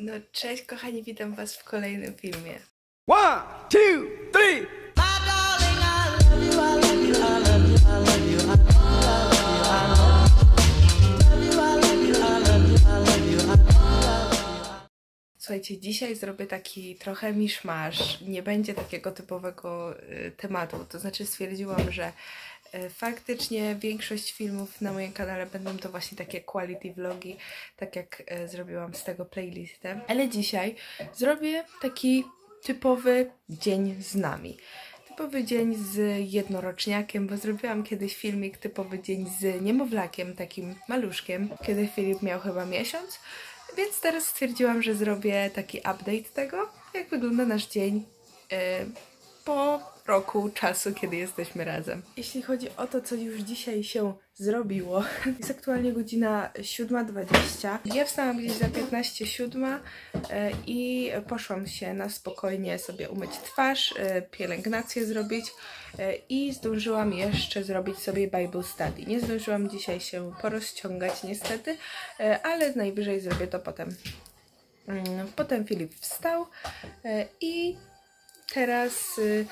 No cześć kochani, witam was w kolejnym filmie. One, two, three. Słuchajcie, dzisiaj zrobię taki trochę miszmasz. Nie będzie takiego typowego y, tematu. To znaczy stwierdziłam, że faktycznie większość filmów na moim kanale będą to właśnie takie quality vlogi, tak jak y, zrobiłam z tego playlistę. Ale dzisiaj zrobię taki typowy dzień z nami. Typowy dzień z jednoroczniakiem, bo zrobiłam kiedyś filmik typowy dzień z niemowlakiem, takim maluszkiem, kiedy Filip miał chyba miesiąc. Więc teraz stwierdziłam, że zrobię taki update tego, jak wygląda nasz dzień yy, po roku czasu, kiedy jesteśmy razem. Jeśli chodzi o to, co już dzisiaj się zrobiło, jest aktualnie godzina 7.20. Ja wstałam gdzieś za 15.07 yy, i poszłam się na spokojnie sobie umyć twarz, yy, pielęgnację zrobić yy, i zdążyłam jeszcze zrobić sobie Bible Study. Nie zdążyłam dzisiaj się porozciągać niestety, ale najwyżej zrobię to potem. Yy, Potem Filip wstał i teraz y,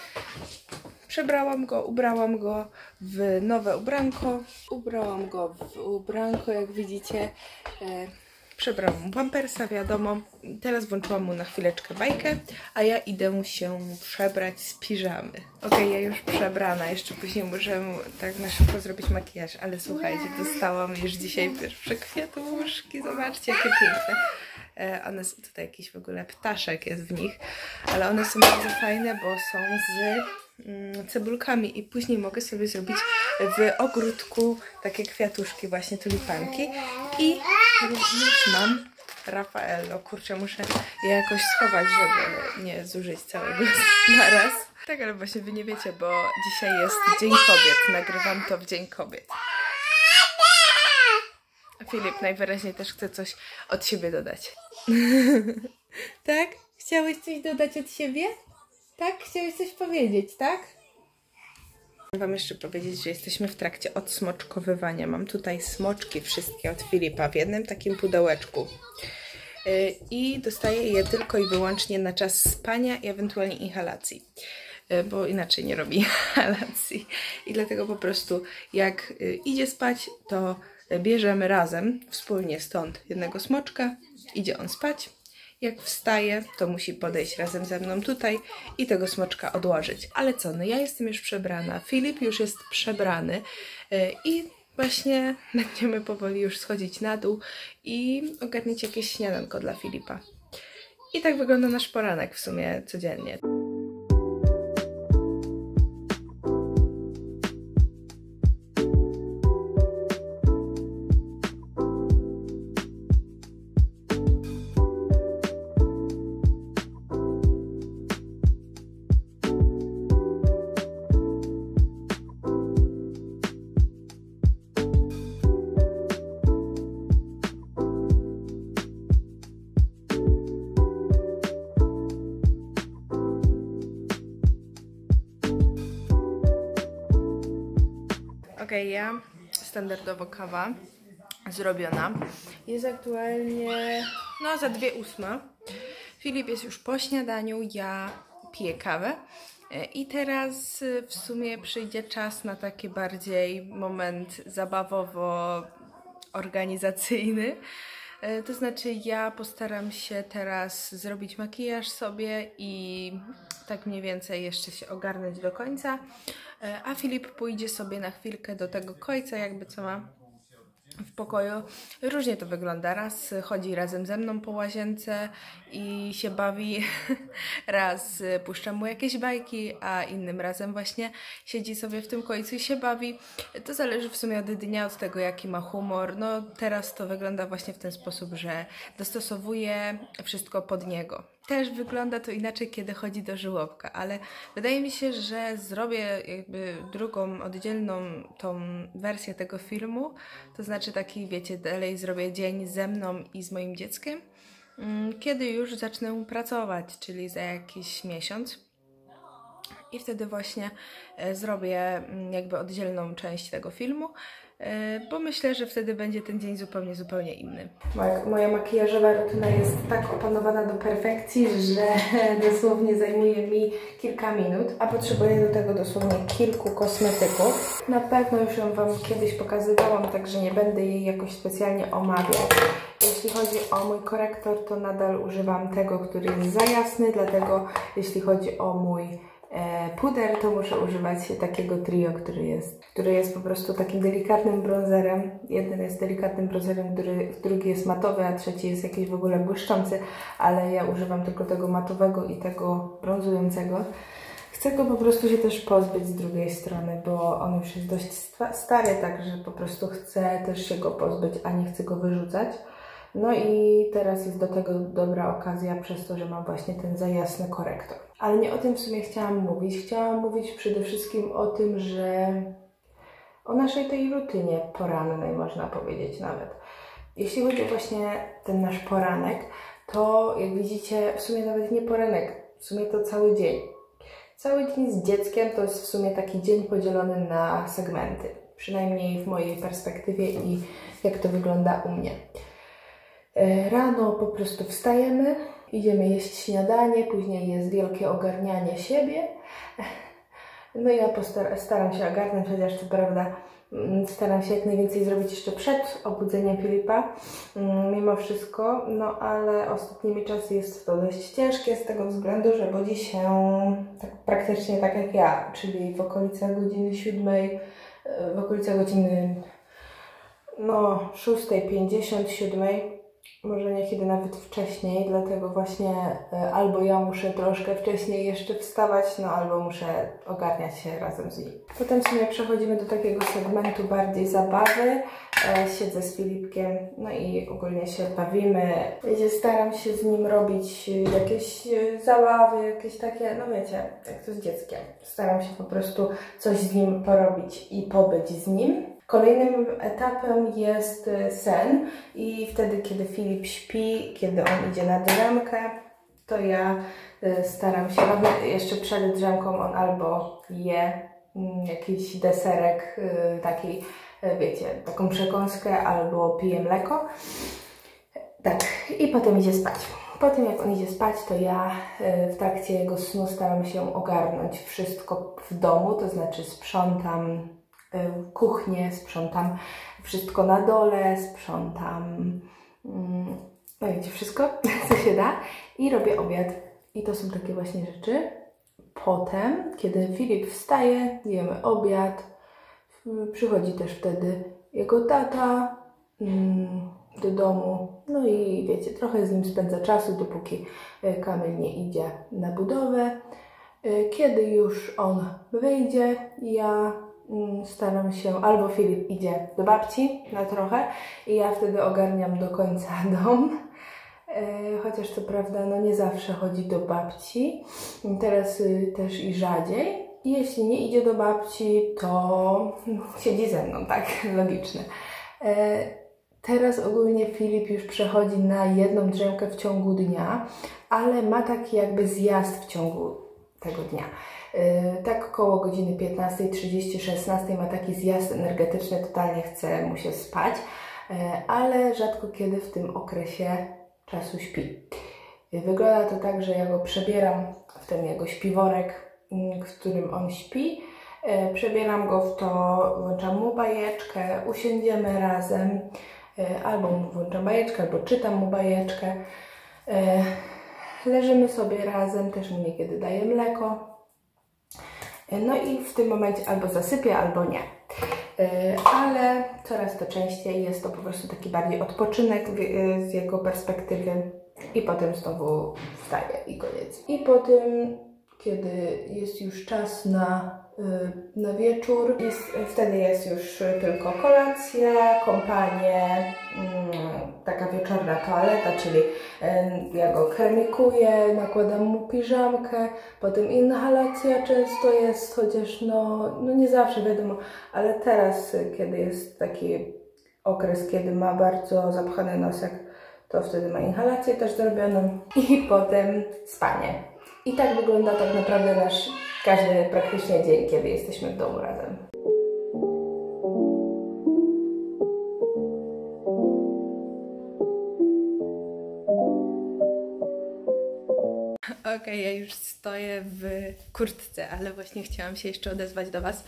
przebrałam go, ubrałam go w nowe ubranko. Ubrałam go w ubranko, jak widzicie. E, przebrałam mu pampersa, wiadomo. Teraz włączyłam mu na chwileczkę bajkę, a ja idę się przebrać z piżamy. Okej, ja już przebrana, jeszcze później muszę mu tak na szybko zrobić makijaż, ale słuchajcie, dostałam już dzisiaj pierwsze kwiatuszki. Zobaczcie, jakie piękne. E, One są tutaj jakiś w ogóle ptaszek jest w nich, ale one są bardzo fajne, bo są z mm, cebulkami i później mogę sobie zrobić w ogródku takie kwiatuszki, właśnie tulipanki. I również mam Rafaello. Kurczę, muszę je jakoś schować, żeby nie zużyć całego naraz. Tak, ale właśnie wy nie wiecie, bo dzisiaj jest Dzień Kobiet. Nagrywam to w Dzień Kobiet. Filip najwyraźniej też chce coś od siebie dodać. tak? Chciałeś coś dodać od siebie? Tak? Chciałeś coś powiedzieć, tak? Chcę Wam jeszcze powiedzieć, że jesteśmy w trakcie odsmoczkowywania. Mam tutaj smoczki wszystkie od Filipa w jednym takim pudełeczku. Yy, I dostaję je tylko i wyłącznie na czas spania i ewentualnie inhalacji. Yy, Bo inaczej nie robi inhalacji. I dlatego po prostu jak yy, idzie spać, to bierzemy razem, wspólnie stąd jednego smoczka, idzie on spać. Jak wstaje, to musi podejść razem ze mną tutaj i tego smoczka odłożyć. Ale co, no ja jestem już przebrana, Filip już jest przebrany yy, i właśnie będziemy powoli już schodzić na dół i ogarnić jakieś śniadanko dla Filipa. I tak wygląda nasz poranek w sumie codziennie. Ja standardowo kawa zrobiona. Jest aktualnie no za dwie ósma. Filip jest już po śniadaniu, ja piję kawę. E, I teraz y, w sumie przyjdzie czas na taki bardziej moment zabawowo-organizacyjny. E, To znaczy, ja postaram się teraz zrobić makijaż sobie i tak mniej więcej jeszcze się ogarnąć do końca. E, A Filip pójdzie sobie na chwilkę do tego końca, jakby co ma w pokoju. Różnie to wygląda. Raz chodzi razem ze mną po łazience i się bawi, raz puszczam mu jakieś bajki, a innym razem właśnie siedzi sobie w tym końcu i się bawi. To zależy w sumie od dnia, od tego jaki ma humor. No teraz to wygląda właśnie w ten sposób, że dostosowuje wszystko pod niego. Też wygląda to inaczej, kiedy chodzi do żłobka, ale wydaje mi się, że zrobię jakby drugą, oddzielną tą wersję tego filmu, to znaczy taki, wiecie, dalej zrobię dzień ze mną i z moim dzieckiem, mm, kiedy już zacznę pracować, czyli za jakiś miesiąc. i wtedy właśnie e, zrobię mm, jakby oddzielną część tego filmu, bo myślę, że wtedy będzie ten dzień zupełnie, zupełnie inny. Moja, moja makijażowa rutyna jest tak opanowana do perfekcji, że dosłownie zajmuje mi kilka minut, a potrzebuję do tego dosłownie kilku kosmetyków. Na pewno już ją Wam kiedyś pokazywałam, także nie będę jej jakoś specjalnie omawiać. Jeśli chodzi o mój korektor, to nadal używam tego, który jest za jasny, dlatego jeśli chodzi o mój e, puder, to muszę używać takiego trio, który jest, który jest po prostu takim delikatnym bronzerem. Jeden jest delikatnym bronzerem, który, drugi jest matowy, a trzeci jest jakiś w ogóle błyszczący, ale ja używam tylko tego matowego i tego brązującego. Chcę go po prostu się też pozbyć z drugiej strony, bo on już jest dość stary, także po prostu chcę też się go pozbyć, a nie chcę go wyrzucać. No i teraz jest do tego dobra okazja przez to, że mam właśnie ten za jasny korektor. Ale nie o tym w sumie chciałam mówić. Chciałam mówić przede wszystkim o tym, że o naszej tej rutynie porannej można powiedzieć nawet. Jeśli chodzi o właśnie ten nasz poranek, to jak widzicie, w sumie nawet nie poranek, w sumie to cały dzień. Cały dzień z dzieckiem to jest w sumie taki dzień podzielony na segmenty. Przynajmniej w mojej perspektywie i jak to wygląda u mnie. E, rano po prostu wstajemy, idziemy jeść śniadanie, później jest wielkie ogarnianie siebie. No ja staram się ogarnąć, chociaż co prawda mm, staram się jak najwięcej zrobić jeszcze przed obudzeniem Filipa, mm, mimo wszystko, no ale ostatnimi czasy jest to dość ciężkie z tego względu, że budzi się tak praktycznie tak jak ja, czyli w okolicach godziny siódmej, w okolicach godziny no 6.50, 7 może niekiedy nawet wcześniej, dlatego właśnie e, albo ja muszę troszkę wcześniej jeszcze wstawać, no albo muszę ogarniać się razem z nim. Potem w sumie przechodzimy do takiego segmentu bardziej zabawy. E, siedzę z Filipkiem, no i ogólnie się bawimy. Wiecie, staram się z nim robić jakieś e, zabawy, jakieś takie, no wiecie, jak to z dzieckiem. Staram się po prostu coś z nim porobić i pobyć z nim. Kolejnym etapem jest y, sen i wtedy, kiedy Filip śpi, kiedy on idzie na drzemkę, to ja y, staram się, jeszcze przed drzemką on albo je mm, jakiś deserek y, taki, wiecie, taką przekąskę albo pije mleko. Tak, i potem idzie spać. Po tym jak on idzie spać, to ja w trakcie jego snu staram się ogarnąć wszystko w domu, to znaczy sprzątam kuchnię, sprzątam wszystko na dole, sprzątam, mm, no wiecie, wszystko, co się da i robię obiad. I to są takie właśnie rzeczy. Potem, kiedy Filip wstaje, jemy obiad, przychodzi też wtedy jego tata mm, do domu. No i wiecie, trochę z nim spędza czasu, dopóki e, Kamil nie idzie na budowę. E, kiedy już on wyjdzie, ja staram się, albo Filip idzie do babci na trochę i ja wtedy ogarniam do końca dom. E, chociaż co prawda no nie zawsze chodzi do babci, teraz y, też i rzadziej. Jeśli nie idzie do babci, to siedzi ze mną, tak, logiczne. E, teraz ogólnie Filip już przechodzi na jedną drzemkę w ciągu dnia, ale ma taki jakby zjazd w ciągu tego dnia. Yy, tak około godziny 15.30, 16 ma taki zjazd energetyczny, totalnie chce mu się spać, yy, ale rzadko kiedy w tym okresie czasu śpi. Yy, wygląda to tak, że ja go przebieram w ten jego śpiworek, mm, w którym on śpi. Przebieram go w to, włączam mu bajeczkę, usiądziemy razem, albo mu włączam bajeczkę, albo czytam mu bajeczkę. Leżymy sobie razem, też mu niekiedy daję mleko, no i w tym momencie albo zasypia, albo nie. E, ale coraz to częściej jest to po prostu taki bardziej odpoczynek z jego perspektywy i potem znowu wstaje i koniec. I po tym, kiedy jest już czas na Y, na wieczór. Jest, wtedy jest już tylko kolacja, kąpanie, mm, taka wieczorna toaleta, czyli y, ja go kremikuję, nakładam mu piżamkę, potem inhalacja często jest, chociaż no, no nie zawsze wiadomo, ale teraz, kiedy jest taki okres, kiedy ma bardzo zapchany nosek, to wtedy ma inhalację też zrobioną i potem spanie. I tak wygląda tak naprawdę nasz każdy praktycznie dzień, kiedy jesteśmy w domu razem. Okej, okay, ja już stoję w kurtce, ale właśnie chciałam się jeszcze odezwać do Was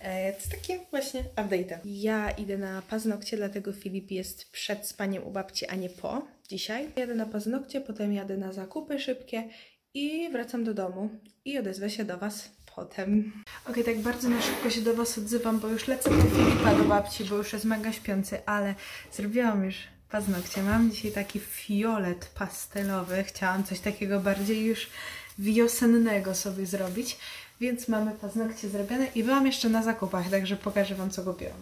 e, z takim właśnie update'em. Ja idę na paznokcie, dlatego Filip jest przed spaniem u babci, a nie po dzisiaj. Jadę na paznokcie, potem jadę na zakupy szybkie i wracam do domu i odezwę się do Was potem. Ok, tak bardzo na szybko się do Was odzywam, bo już lecę po Filipa do babci, bo już jest mega śpiący, ale zrobiłam już paznokcie. Mam dzisiaj taki fiolet pastelowy. Chciałam coś takiego bardziej już wiosennego sobie zrobić, więc mamy paznokcie zrobione i byłam jeszcze na zakupach, także pokażę Wam, co kupiłam.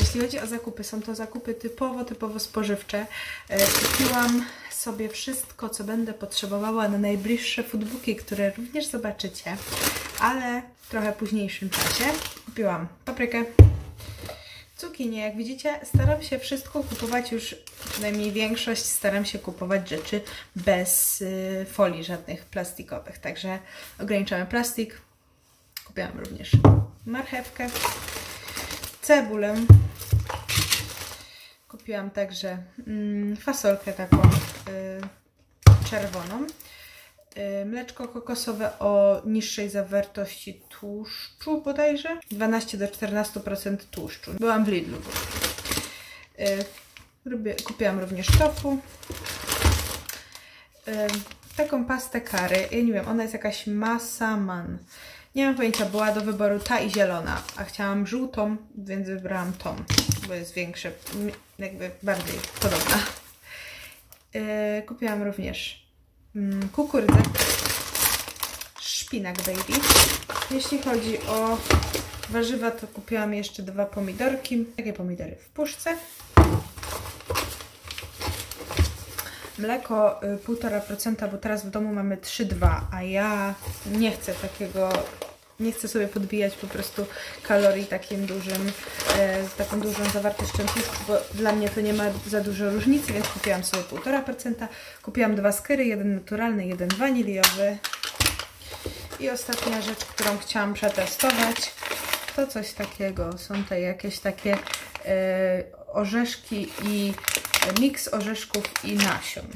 Jeśli chodzi o zakupy, są to zakupy typowo, typowo spożywcze. E, kupiłam sobie wszystko, co będę potrzebowała na najbliższe foodbooki, które również zobaczycie, ale w trochę późniejszym czasie. Kupiłam paprykę, cukinię. Jak widzicie, staram się wszystko kupować już, przynajmniej większość, staram się kupować rzeczy bez y, folii żadnych plastikowych. Także ograniczamy plastik. Kupiłam również marchewkę, cebulę. Kupiłam także mm, fasolkę taką y, czerwoną. Y, mleczko kokosowe o niższej zawartości tłuszczu bodajże. 12 do 14% tłuszczu. Byłam w Lidlu. Y, kupiłam również tofu. Y, taką pastę kary. Ja nie wiem, ona jest jakaś masaman. Nie mam pojęcia, była do wyboru ta i zielona, a chciałam żółtą, więc wybrałam tą, bo jest większa, jakby bardziej podobna. kupiłam również kukurydzę, szpinak baby. Jeśli chodzi o warzywa, to kupiłam jeszcze dwa pomidorki, takie pomidory w puszce. Mleko 1,5%, y, bo teraz w domu mamy 3,2, a ja nie chcę takiego nie chcę sobie podbijać po prostu kalorii takim dużym, e, z taką dużą zawartością tłuszczu, bo dla mnie to nie ma za dużo różnicy, więc kupiłam sobie 1,5%. Kupiłam dwa skyry, jeden naturalny, jeden waniliowy. I ostatnia rzecz, którą chciałam przetestować, to coś takiego. Są to jakieś takie e, orzeszki i e, miks orzeszków i nasion.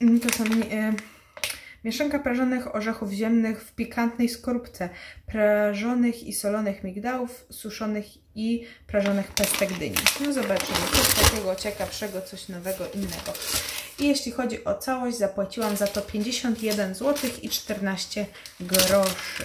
No, to są... E, Mieszanka prażonych orzechów ziemnych w pikantnej skorupce, prażonych i solonych migdałów, suszonych i prażonych pestek dyni. No zobaczymy, coś takiego ciekawszego, coś nowego, innego. I jeśli chodzi o całość, zapłaciłam za to 51 zł i 14 groszy.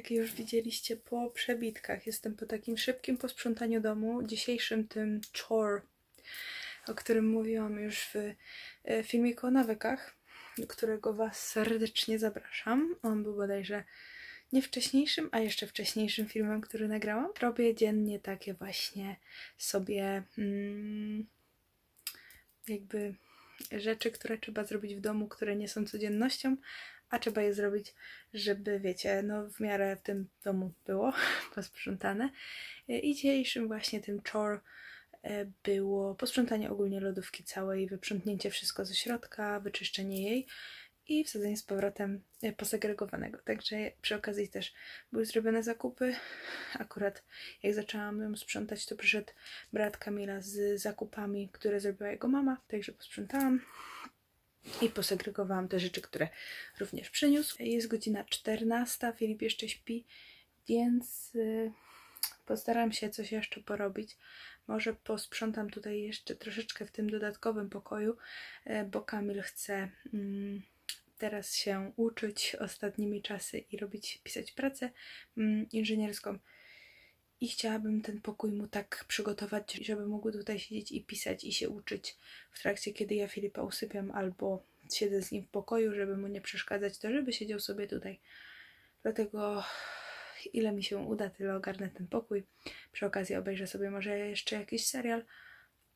Jak już widzieliście po przebitkach, jestem po takim szybkim posprzątaniu domu, dzisiejszym tym chore, o którym mówiłam już w e, filmiku o nawykach, do którego Was serdecznie zapraszam. On był bodajże nie wcześniejszym, a jeszcze wcześniejszym filmem, który nagrałam. Robię dziennie takie właśnie sobie mm, jakby rzeczy, które trzeba zrobić w domu, które nie są codziennością, a trzeba je zrobić, żeby, wiecie, no w miarę w tym domu było posprzątane. I dzisiejszym właśnie tym chore e, było posprzątanie ogólnie lodówki całej, wyprzątnięcie wszystko ze środka, wyczyszczenie jej i wsadzenie z powrotem e, posegregowanego. Także przy okazji też były zrobione zakupy. Akurat jak zaczęłam ją sprzątać, to przyszedł brat Kamila z zakupami, które zrobiła jego mama, także posprzątałam. I posegregowałam te rzeczy, które również przyniósł. Jest godzina 14, Filip jeszcze śpi, więc yy, postaram się coś jeszcze porobić. Może posprzątam tutaj jeszcze troszeczkę w tym dodatkowym pokoju, yy, bo Kamil chce yy, teraz się uczyć ostatnimi czasy i robić, pisać pracę mm, inżynierską. I chciałabym ten pokój mu tak przygotować, żeby mógł tutaj siedzieć i pisać i się uczyć w trakcie, kiedy ja Filipa usypiam, albo siedzę z nim w pokoju, żeby mu nie przeszkadzać, to żeby siedział sobie tutaj. Dlatego ile mi się uda, tyle ogarnę ten pokój. Przy okazji obejrzę sobie może jeszcze jakiś serial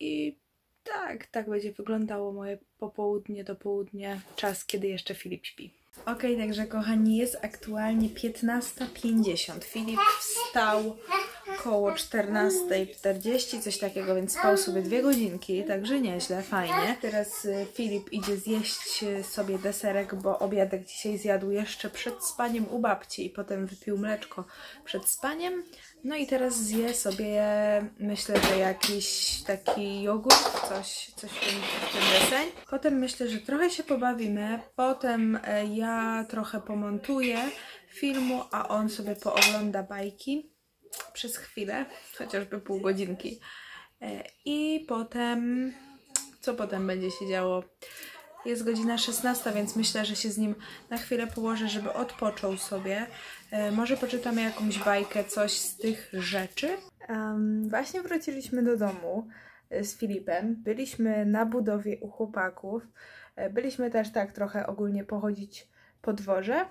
i tak, tak będzie wyglądało moje popołudnie do południa, czas, kiedy jeszcze Filip śpi. Ok, także kochani, jest aktualnie 15.50. Filip wstał koło 14.40, coś takiego, więc spał sobie dwie godzinki, także nieźle, fajnie. Teraz y, Filip idzie zjeść y, sobie deserek, bo obiadek dzisiaj zjadł jeszcze przed spaniem u babci i potem wypił mleczko przed spaniem. No i teraz zje sobie, myślę, że jakiś taki jogurt, coś, coś w tym, w deseń. Potem myślę, że trochę się pobawimy, potem e, ja trochę pomontuję filmu, a on sobie poogląda bajki przez chwilę, chociażby pół godzinki. E, I potem, co potem będzie się działo? Jest godzina 16, więc myślę, że się z nim na chwilę położę, żeby odpoczął sobie. E, może poczytamy jakąś bajkę, coś z tych rzeczy. Um, właśnie wróciliśmy do domu e, z Filipem. Byliśmy na budowie u chłopaków. Byliśmy też tak trochę ogólnie pochodzić po dworze.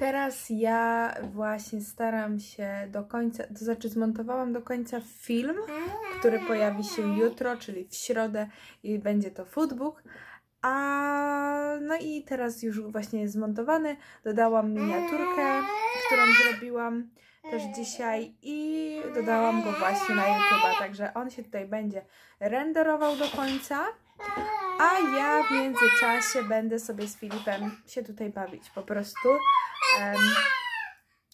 Teraz ja właśnie staram się do końca, to znaczy zmontowałam do końca film, który pojawi się jutro, czyli w środę i będzie to foodbook. A no i teraz już właśnie jest zmontowany. Dodałam miniaturkę, którą zrobiłam też dzisiaj i dodałam go właśnie na YouTube, także on się tutaj będzie renderował do końca. A ja w międzyczasie będę sobie z Filipem się tutaj bawić po prostu. Um,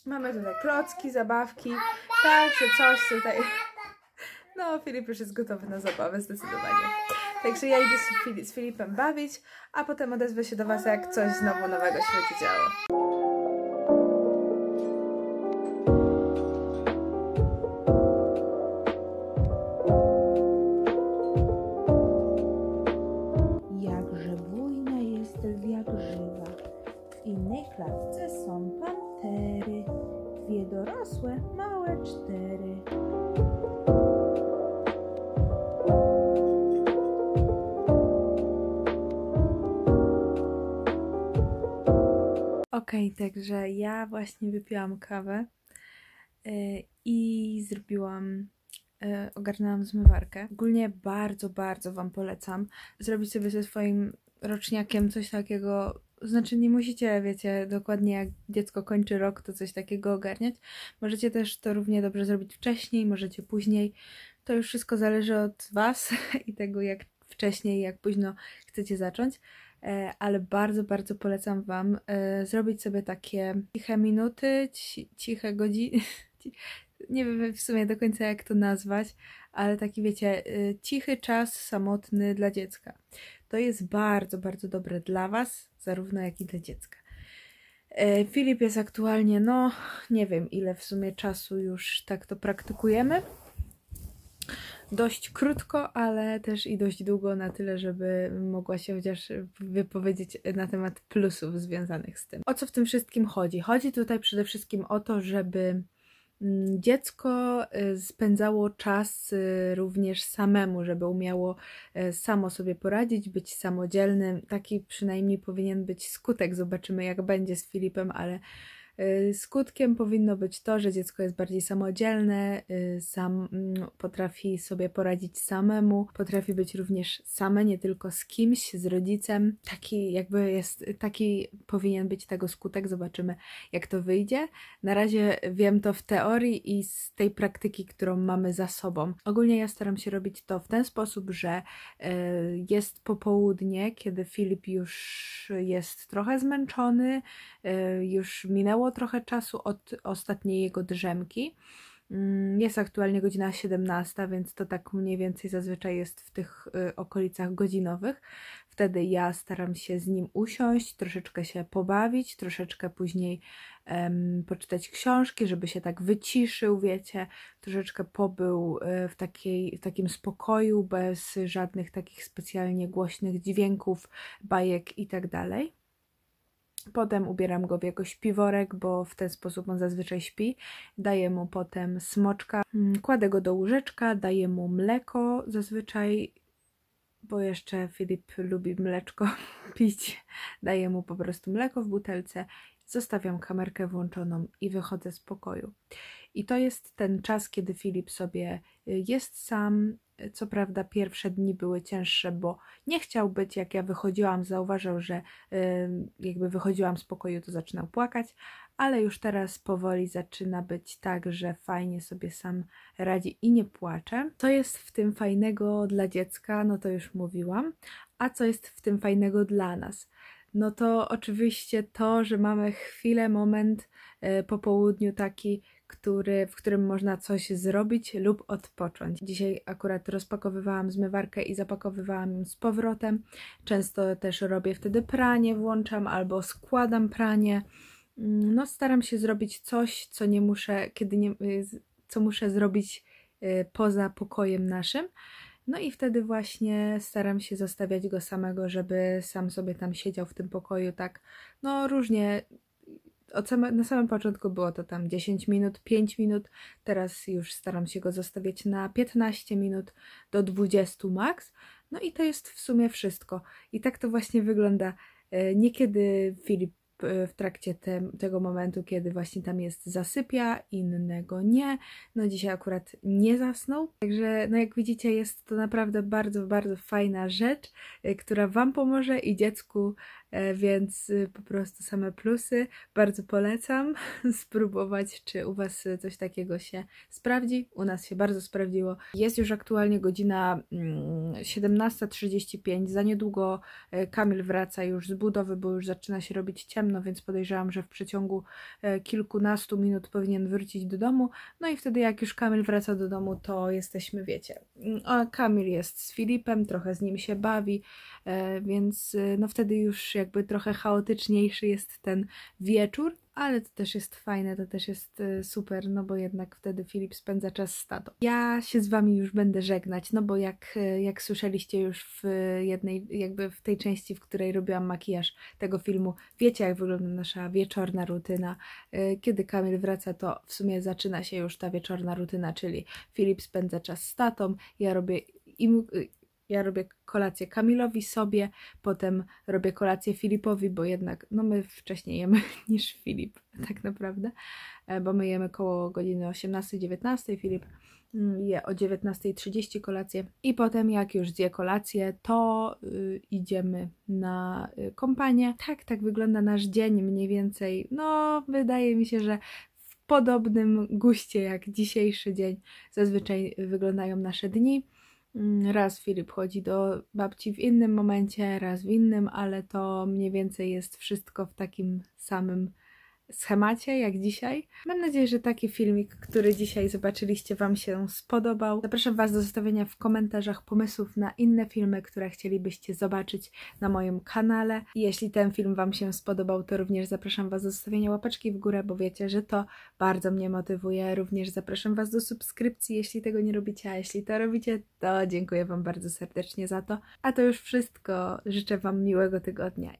mamy tutaj klocki, zabawki, także coś tutaj... No, Filip już jest gotowy na zabawę, zdecydowanie. Także ja idę z Filipem bawić, a potem odezwę się do Was, jak coś znowu nowego się będzie działo. Okay, także ja właśnie wypiłam kawę yy, i zrobiłam, yy, ogarnęłam zmywarkę. Ogólnie bardzo, bardzo Wam polecam zrobić sobie ze swoim roczniakiem coś takiego, znaczy nie musicie, wiecie, dokładnie jak dziecko kończy rok, to coś takiego ogarniać. Możecie też to równie dobrze zrobić wcześniej, możecie później. To już wszystko zależy od Was i tego, jak wcześniej, jak późno chcecie zacząć. E, ale bardzo, bardzo polecam Wam e, zrobić sobie takie ciche minuty, ciche godziny, nie wiem w sumie do końca jak to nazwać, ale taki wiecie, e, cichy czas samotny dla dziecka. To jest bardzo, bardzo dobre dla Was, zarówno jak i dla dziecka. Filip jest aktualnie, no nie wiem ile w sumie czasu już tak to praktykujemy dość krótko, ale też i dość długo na tyle, żeby mogła się chociaż wypowiedzieć na temat plusów związanych z tym. O co w tym wszystkim chodzi? Chodzi tutaj przede wszystkim o to, żeby mm, dziecko y, spędzało czas y, również samemu, żeby umiało y, samo sobie poradzić, być samodzielnym. Taki przynajmniej powinien być skutek. Zobaczymy, jak będzie z Filipem, ale skutkiem powinno być to, że dziecko jest bardziej samodzielne, y, sam mm, potrafi sobie poradzić samemu, potrafi być również same, nie tylko z kimś, z rodzicem. Taki jakby jest, taki powinien być tego skutek. Zobaczymy, jak to wyjdzie. Na razie wiem to w teorii i z tej praktyki, którą mamy za sobą. Ogólnie ja staram się robić to w ten sposób, że y, jest popołudnie, kiedy Filip już jest trochę zmęczony, już minęło trochę czasu od ostatniej jego drzemki. Mm, jest aktualnie godzina 17, więc to tak mniej więcej zazwyczaj jest w tych y, okolicach godzinowych. Wtedy ja staram się z nim usiąść, troszeczkę się pobawić, troszeczkę później um, poczytać książki, żeby się tak wyciszył, wiecie, troszeczkę pobył y, w, takiej, w takim spokoju, bez żadnych takich specjalnie głośnych dźwięków, bajek i tak. Potem ubieram go w jakoś piworek, bo w ten sposób on zazwyczaj śpi. Daję mu potem smoczka, mm, kładę go do łóżeczka, daję mu mleko zazwyczaj, bo jeszcze Filip lubi mleczko pić. Daję mu po prostu mleko w butelce, zostawiam kamerkę włączoną i wychodzę z pokoju. I to jest ten czas, kiedy Filip sobie y, jest sam, co prawda pierwsze dni były cięższe, bo nie chciał być, jak ja wychodziłam, zauważył, że jakby wychodziłam z pokoju, to zaczynał płakać, ale już teraz powoli zaczyna być tak, że fajnie sobie sam radzi i nie płacze. Co jest w tym fajnego dla dziecka, no to już mówiłam, a co jest w tym fajnego dla nas? No to oczywiście to, że mamy chwilę, moment y, po południu taki, który, w którym można coś zrobić lub odpocząć. Dzisiaj akurat rozpakowywałam zmywarkę i zapakowywałam ją z powrotem. Często też robię wtedy pranie, włączam albo składam pranie. Mm, no, staram się zrobić coś, co nie muszę, kiedy nie, y, co muszę zrobić y, poza pokojem naszym. No i wtedy właśnie staram się zostawiać go samego, żeby sam sobie tam siedział w tym pokoju, tak, no różnie od same, na samym początku było to tam 10 minut, 5 minut, teraz już staram się go zostawiać na 15 minut do 20 max. No i to jest w sumie wszystko. I tak to właśnie wygląda. E, niekiedy Filip w trakcie te, tego momentu, kiedy właśnie tam jest, zasypia, innego nie. No dzisiaj akurat nie zasnął. Także, no jak widzicie, jest to naprawdę bardzo, bardzo fajna rzecz, e, która Wam pomoże i dziecku E, więc y, po prostu same plusy. Bardzo polecam spróbować, czy u Was coś takiego się sprawdzi. U nas się bardzo sprawdziło. Jest już aktualnie godzina 17.35. Mm, Za niedługo e, Kamil wraca już z budowy, bo już zaczyna się robić ciemno, więc podejrzewam, że w przeciągu e, kilkunastu minut powinien wrócić do domu. No i wtedy, jak już Kamil wraca do domu, to jesteśmy, wiecie. Mm, a Kamil jest z Filipem, trochę z nim się bawi, więc no wtedy już jakby trochę chaotyczniejszy jest ten wieczór, ale to też jest fajne, to też jest e, super, no bo jednak wtedy Filip spędza czas z tatą. Ja się z Wami już będę żegnać, no bo jak, e, jak słyszeliście już w jednej, jakby w tej części, w której robiłam makijaż tego filmu, wiecie jak wygląda nasza wieczorna rutyna. E, kiedy Kamil wraca, to w sumie zaczyna się już ta wieczorna rutyna, czyli Filip spędza czas z tatą, ja robię im, ja robię kolację Kamilowi sobie, potem robię kolację Filipowi, bo jednak, no my wcześniej jemy niż Filip, tak naprawdę, e, bo my jemy koło godziny 18-19, Filip mm, je o 19.30 kolację i potem jak już zje kolację, to y, idziemy na y, kompanię. Tak, tak wygląda nasz dzień mniej więcej. No, wydaje mi się, że w podobnym guście jak dzisiejszy dzień zazwyczaj wyglądają nasze dni. Mm, raz Filip chodzi do babci w innym momencie, raz w innym, ale to mniej więcej jest wszystko w takim samym schemacie jak dzisiaj. Mam nadzieję, że taki filmik, który dzisiaj zobaczyliście Wam się spodobał. Zapraszam Was do zostawienia w komentarzach pomysłów na inne filmy, które chcielibyście zobaczyć na moim kanale. Jeśli ten film Wam się spodobał, to również zapraszam Was do zostawienia łapeczki w górę, bo wiecie, że to bardzo mnie motywuje. Również zapraszam Was do subskrypcji, jeśli tego nie robicie, a jeśli to robicie, to dziękuję Wam bardzo serdecznie za to. A to już wszystko. Życzę Wam miłego tygodnia